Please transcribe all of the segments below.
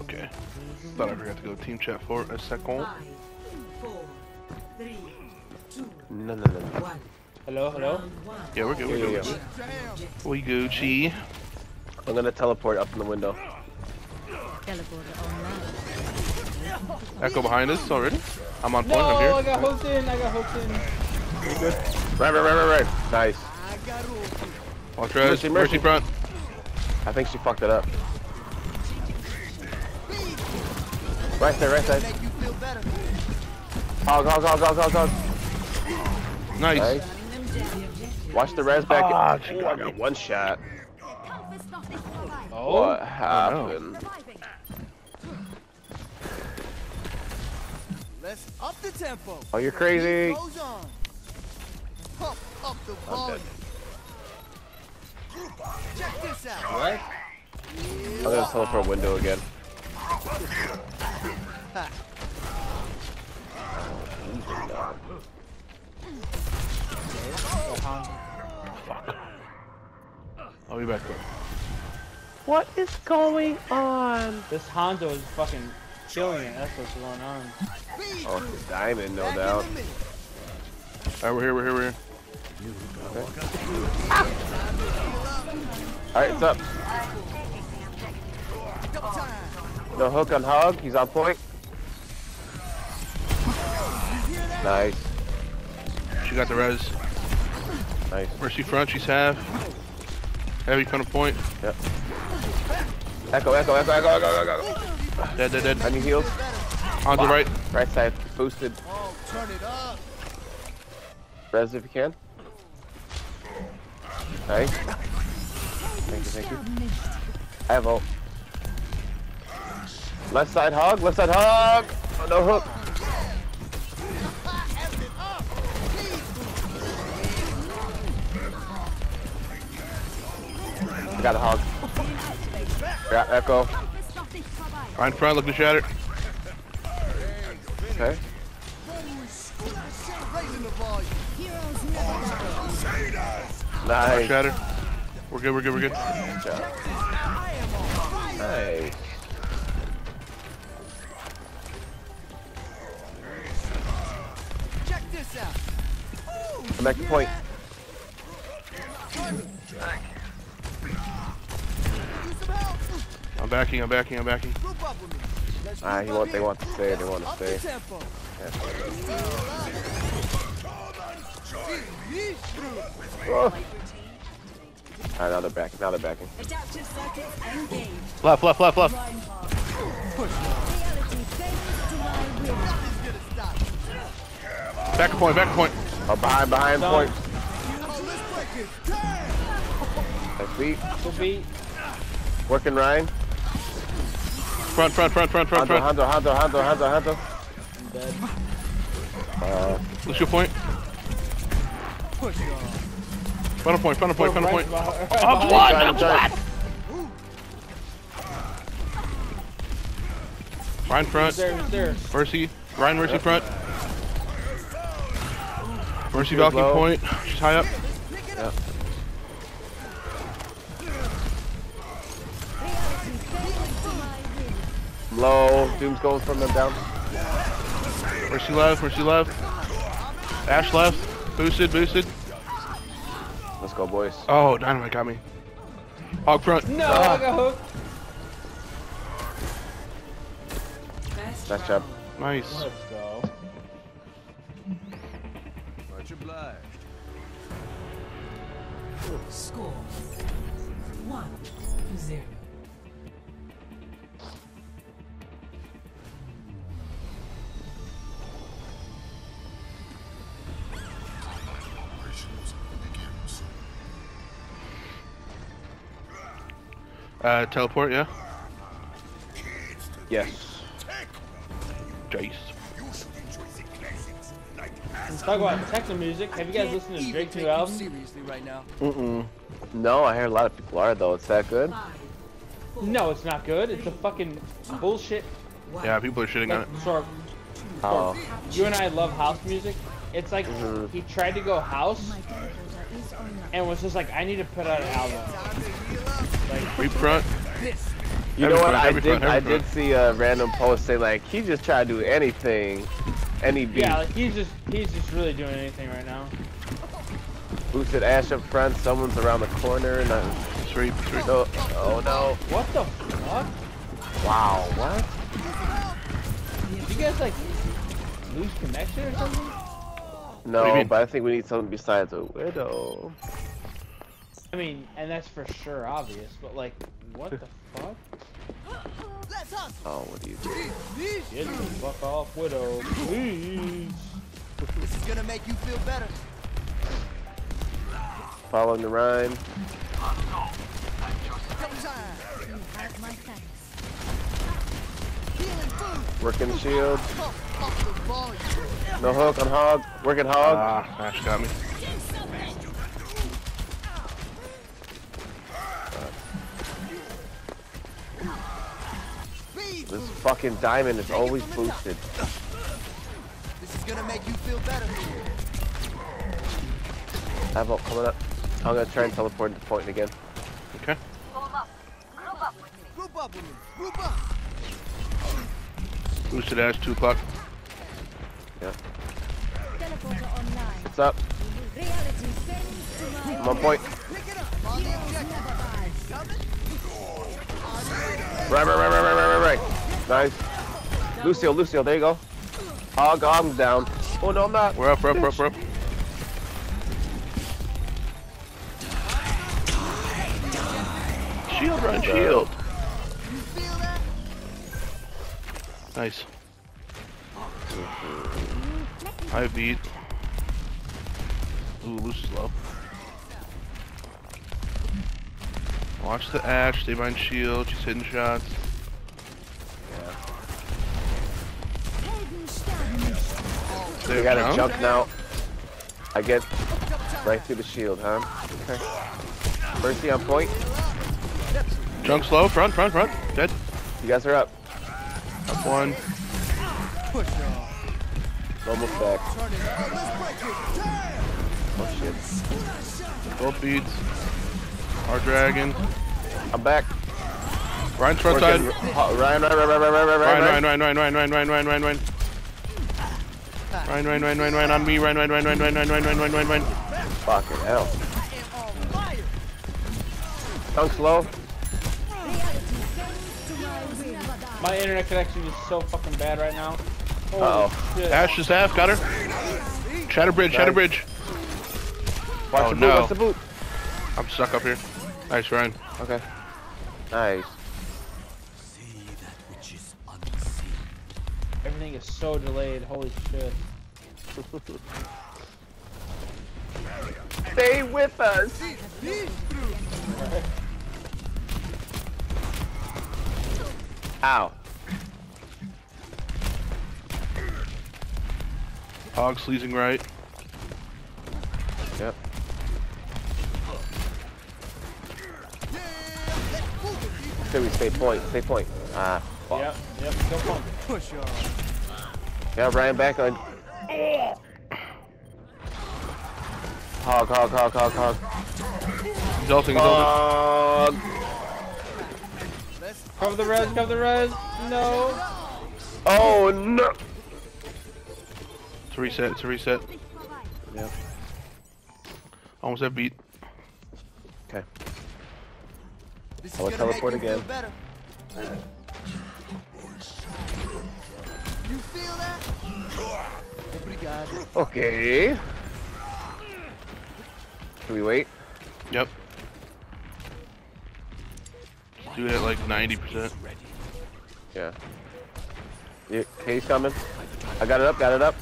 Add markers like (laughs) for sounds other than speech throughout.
Okay. Thought I forgot to go team chat for a second. Five, four, three, two, No, no, no. no. one. Hello, hello. Yeah, we're good. We're good. yeah, We Gucci. I'm gonna teleport up in the window. Echo behind us already. I'm on point. No, I'm I got hooked in. I got hooked in. You good? Right, right, right, right, right. Nice. Watch res. Mercy, Mercy mercy. front. I think she fucked it up. Right there, right there. Hog, hog, hog, hog, hog, hog. Nice. Nice. Watch the res back. Ah, oh, I got one shot. Oh, What happened? Let's up the tempo. Oh, you're crazy. Pump up the volume. Check this out. what? I'm gonna teleport window again. I'll be back though. What is going on? This Hanzo is fucking killing it. That's what's going on. Speed Oh, through. diamond, no Back doubt. in the mix. Alright, we're here. We're here. We're here. Alright, it's up. Double. No hook on hog. He's on point. Nice. She got the res. Nice. Mercy front. She's half. Heavy front of point. Yep. Echo, echo, echo, echo, echo, echo, echo. Dead. Dead. Dead. On your heels. On the right. Right side. Boosted. Oh, turn it up. Res if you can. Nice. Thank you, thank you. I have ult. Left side hog, left side hog! Oh, no hook. Got a hog. Got echo. Right in front. Look to shatter. Okay. The volume. Nice. Shatter. We're good. We're good. We're good. Good. Nice. Check this out. I'm back to point. Need some help. I'm backing. I'm backing. I'm backing. Group up with me. Let's Ah, he want, they want to stay, they want to stay. tempo. Oh. Alright, now they're back. Now they're backing. Adaptive circuits engaged. Left. Left. Left. Left. Back to point. Back to point. Oh, behind, behind Done. point. Let's break it. Damn. Nice beat. Good beat. Working Ryan. Front. Front. Front. Front. Front. Front. Hondo, Hondo, Hondo, Hondo, Hondo. I'm dead. Uh, Lucio point. Push it on. Front of point. Front of point. Front of point. Right Up behind- one. trying, Up one. Ryan front. There, there. Mercy. Ryan Mercy front. Mercy Shield Valkyrie point. She's high up. Low. Doom's going from them down. Where she left. Where she left. Ash left. Boosted. Boosted. Let's go, boys. Oh, dynamite got me. Hog front. No, Ah. I got hooked. Best Nice job. Nice. Let's go. Much obliged. Score. One to zero. Uh, teleport. Yeah. Yes. Jace. Let's talk about techno music. Have you guys listened to Even Drake's take new album? seriously right now. Mm-mm. No, I hear a lot of people are, though. It's that good? No, it's not good. It's a fucking bullshit. Yeah, people are shitting on it. sort Oh. you and I love house music. It's like Mhm. he tried to go house and was just like, I need to put out an album. Time to heal up. Like, Creep front. You know what? I did. I did see a random post say like he just tried to do anything, any beat. Yeah, like he's just he's just really doing anything right now. Boosted Ash up front. Someone's around the corner. And I, Three, three. no, oh no! What the fuck? Wow, what? Did you guys like lose connection or something? No, do you mean? but I think we need something besides a widow. I mean, and that's for sure obvious, but like, what the fuck? Let's hustle. Oh, what do you do? Get the fuck off, widow, please. This is gonna make you feel better. Following the rhyme. Double time. You have my thanks. Healing food. Working the shield. Pump up the volume. No hook on hog. Working hog. Ah, Ash got me. This fucking diamond is always boosted. This is gonna make you feel better. Evo coming up. I'm gonna try and teleport into point again. Okay. Group up with me. Group up. Boosted Ash, 2 o'clock. Teleporter online. What's up? Reality to I'm on point. Pick it up. On the objective. never Coming. Right, right, right, right, right, right, right, right. Nice. Lucio, Lucio, there you go. Hog, hog down. Oh no, I'm not. We're up, we're up, we're up, we're up. Shield run, shield. You feel that? Nice. I beat. Ooh, loose is low. Watch the Ash, stay behind shield, she's hitting shots. We got go. a jump now. I get right through the shield, huh? Okay. Mercy on point. Junk slow, front, front, front. Dead. You guys are up. Up one. Push off. Almost back. Turn it up. Let's break it. Damn. Oh shit. Both beats. Our dragon. I'm back. Ryan's front side. Working- Ho- Ryan, Ryan, Ryan, Ryan, Ryan, Ryan, Ryan, Ryan, Ryan, Ryan, Ryan, Ryan, Ryan, Ryan, Ryan, Ryan, Ryan. Ryan, Ryan, Ryan, Ryan, Ryan, on me. Ryan, Ryan, Ryan, Ryan, Ryan, Ryan, Ryan, Ryan, Ryan, Ryan, Ryan. Fucking hell. I am. Dunk slow. My internet connection is so fucking bad right now. Holy Uh-oh. shit. Ash is half, got her. Shatter bridge, shatter bridge. Watch Oh, the boot, no. watch the boot. I'm stuck up here. Nice, Ryan. Okay. Nice. Everything is so delayed. Holy shit. Stay with us. Ow. Hog sleazing right. Yep. Yeah. Let's move it, people. Say we stay point, stay point. Ah, fuck. Yep, yep, go pump. Push off. Yeah, Ryan back on. Hog, hog, hog, hog, hog. He's ulting, he's ulting. Hog. Let's Cover the res, cover the res. No. Oh no. It's a reset, it's a reset. Yep. Almost have beat. Okay. I will teleport make you again. Obrigado. Okay. Should we wait? Yep. Do it at like 90%. Yeah. Yeah, K's coming. I got it up, got it up.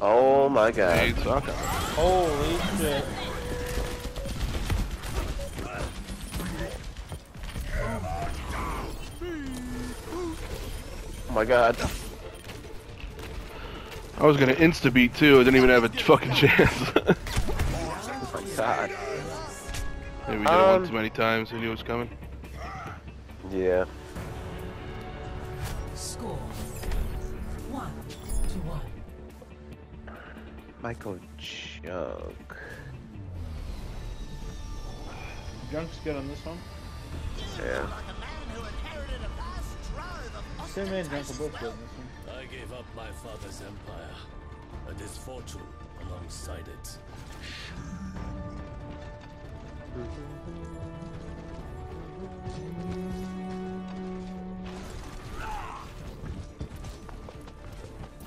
Oh my god. Hey. Holy shit. Oh my god. I was gonna insta beat too. I didn't even have a fucking chance. Oh (laughs) my god. Maybe we did it one Um, too many times. I knew it was coming. Yeah. Score. One to one. Michael Chunk. Junk's good on this one. Yeah. Same man, Uncle Bush did in this one. I gave up my father's empire and his fortune alongside it.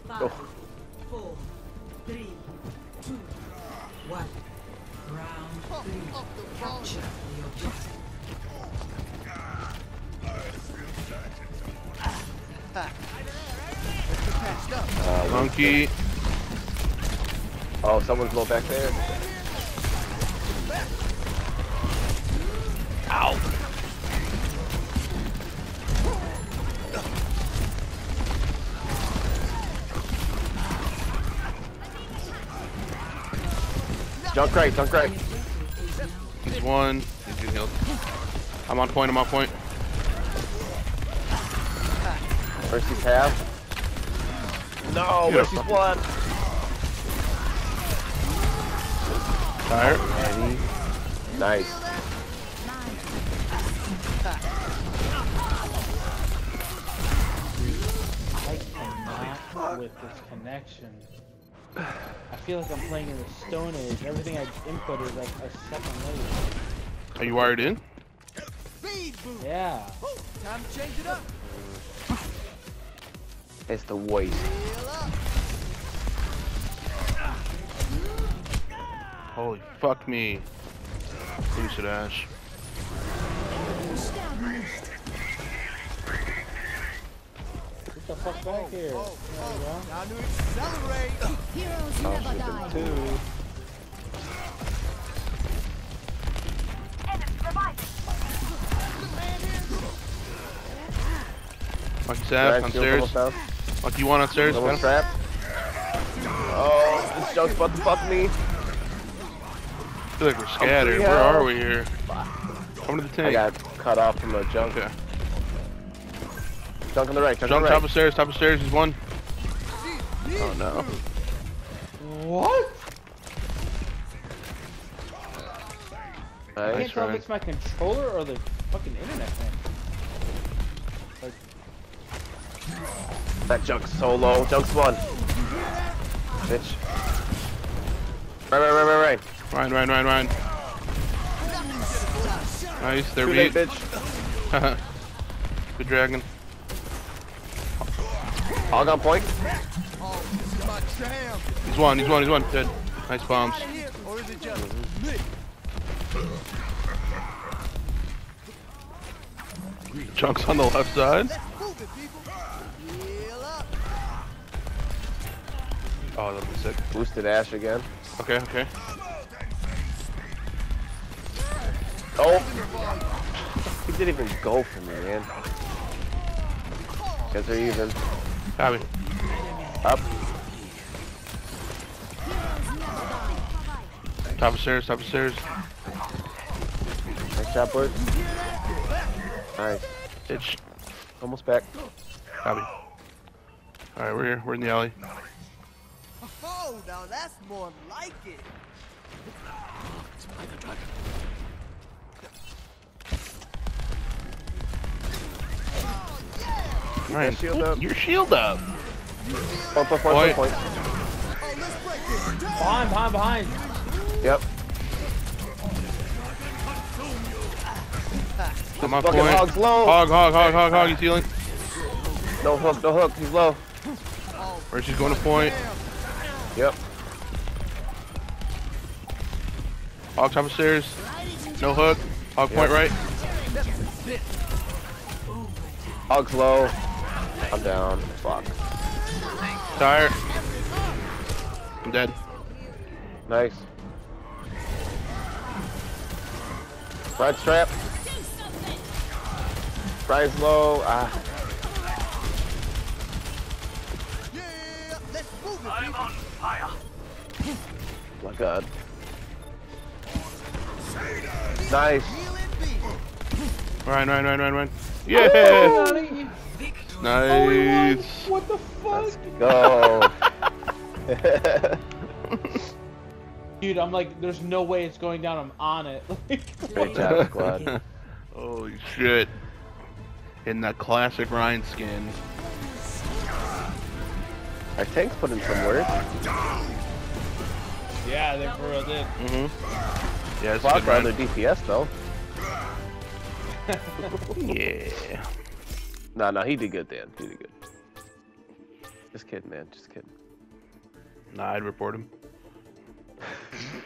Oh. Oh, someone's low back there. Ow. Junk right, junk right. He's one. He's getting healed. I'm on point. I'm on point. Mercy's half. No, Yeah. Mercy's one. Tire. Nice. I cannot with this connection. I feel like I'm playing in the Stone Age. Everything I input is like a second later. Are you wired in? Speed boost. Yeah. Time to change it up. It's the waste. Holy fuck me. Finish it, Ash. Get the fuck back here. Oh, There we go. Time to accelerate. Heroes never die. Two. Monkey Sap Drag shield upstairs. Almost down. Monkey one upstairs. Got Someone's him. trapped. Oh, this junk's about to fuck me. I feel like we're scattered. Where are we here? Come to the tank. I got cut off from a junk. Okay. Junk on the right, junk, Jump on the top of stairs. Top of stairs. He's one. Oh no. What? I can't tell Ryan. if it's my controller or the fucking internet thing. Like, That junk's so low. Junk's one. Bitch. Right, right, right, right, right. Ryan, Ryan, Ryan, Ryan. Nice. They're beat. bitch. (laughs) Good dragon. Hog on point. Oh. He's one. He's one. He's one. Dead. Nice bombs. Out or is it just me? Chunks on the left side. Oh, that'll be sick. Boosted Ash again. Okay, okay. Oh. He didn't even go for me, man. Guess they're even. Copy. Up. Top of stairs. Top of stairs. Nice shot, boys. Nice. Bitch. Almost back. Copy. All right, we're here. We're in the alley. Oh, now that's more like it. Ryan, shield up. your shield up. Point, point, point, Oi. point, point. Oh, let's break this down. behind, behind, behind. Yep. Come on, point. hog's low. Hog, hog, hog, hog, hog. He's healing. No hook, no hook. He's low. Or she's going to point. Yep. Hog top of stairs. No hook. Hog point right. Hog's low. I'm down. Fuck. Tire. I'm dead. Nice. Ride strap. Ride's low. Ah. Let's move it, people. My god. Nice. Heal it be. Ryan, Ryan, Ryan, Ryan, Ryan. Yeah. Nice. What the fuck? Go. (laughs) Dude, I'm like, there's no way it's going down. I'm on it. Great job, squad. Holy shit. In the classic Ryan skin. Our tanks put in some work. Yeah, they for real did. Mm-hmm. Yeah, it's a Clock good rather. DPS though. (laughs) Yeah. No, no, he did good, Dan. He did good. Just kidding, man. Just kidding. Nah, I'd report him. (laughs)